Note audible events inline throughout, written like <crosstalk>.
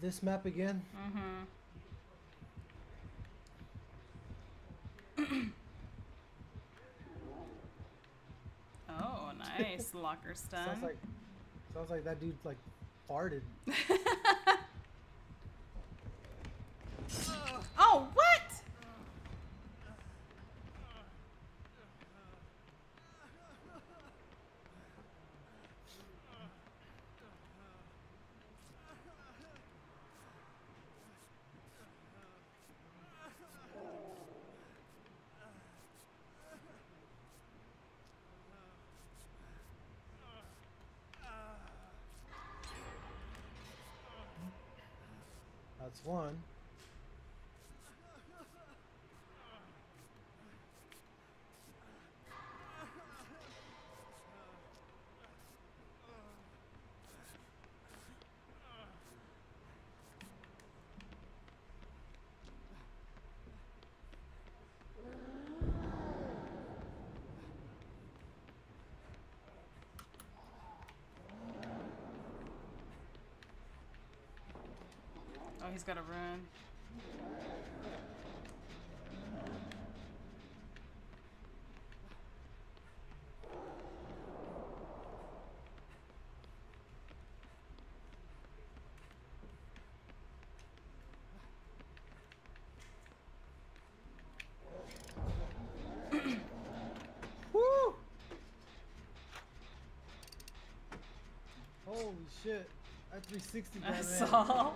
this map again? Mm-hmm. oh, nice. Locker <laughs> stun. Sounds like sounds like that dude like farted. <laughs> oh, what? That's one. He's got a run. <coughs> Holy shit. That 360 I saw.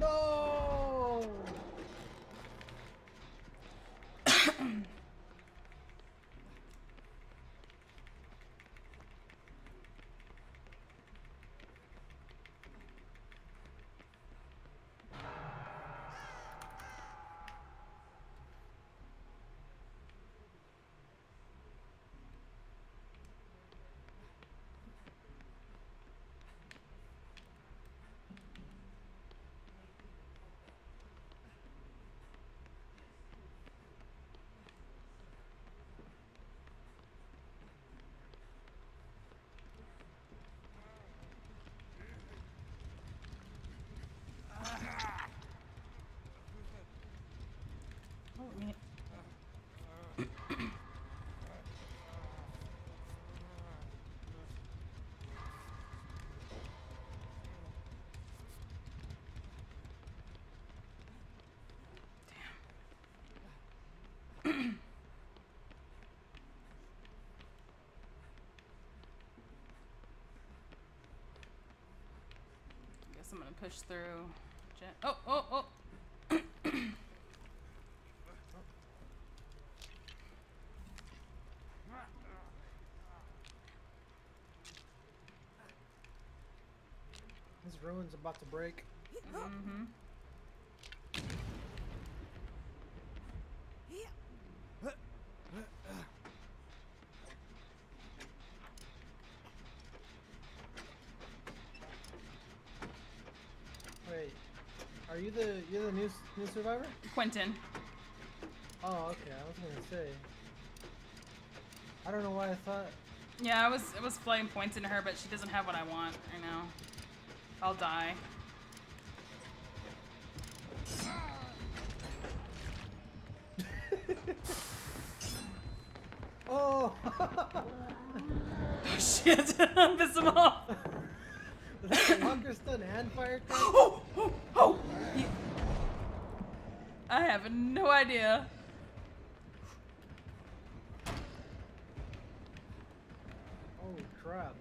no! Oh, man. I'm gonna push through. Oh, oh, oh. His ruin's about to break. Mm-hmm. Are you the you're the new new survivor? Quentin. Oh, okay. I was gonna say. I don't know why I thought. Yeah, I was I was flying points into her, but she doesn't have what I want right now. I'll die. <laughs> Oh! <laughs> Oh shit! Piss him off. that walker stun and fire <gasps> oh! Have no idea. Holy crap.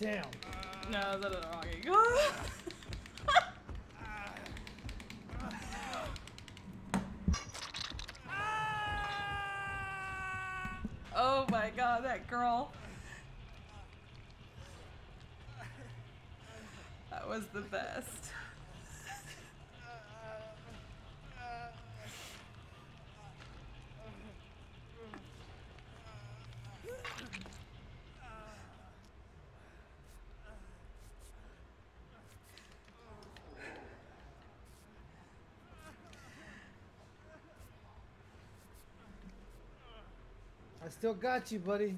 down. No, that is wrong angle. <laughs> oh my god, that girl. That was the best. I still got you, buddy.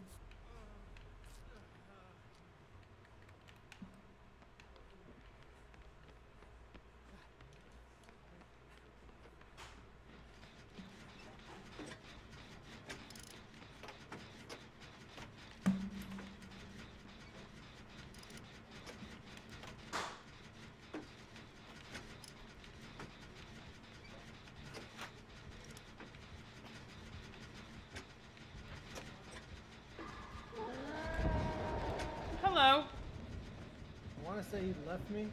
Hello. I want to say he left me.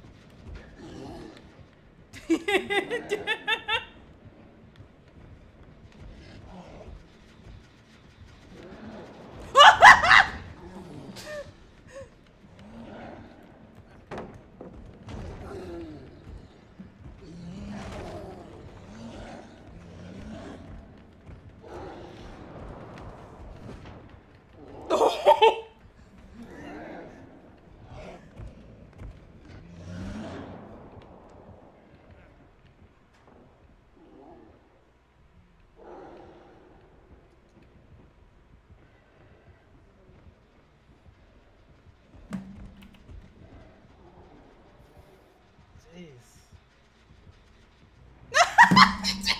<laughs> <laughs> Jeez. <laughs>